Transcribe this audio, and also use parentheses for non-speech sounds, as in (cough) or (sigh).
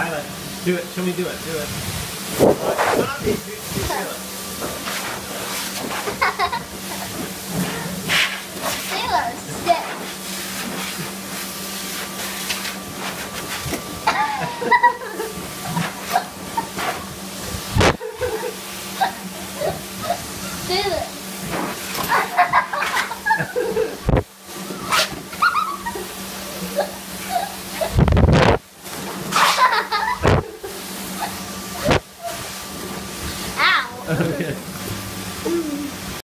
Island. Do it. Show me do it. Do it. (laughs) okay.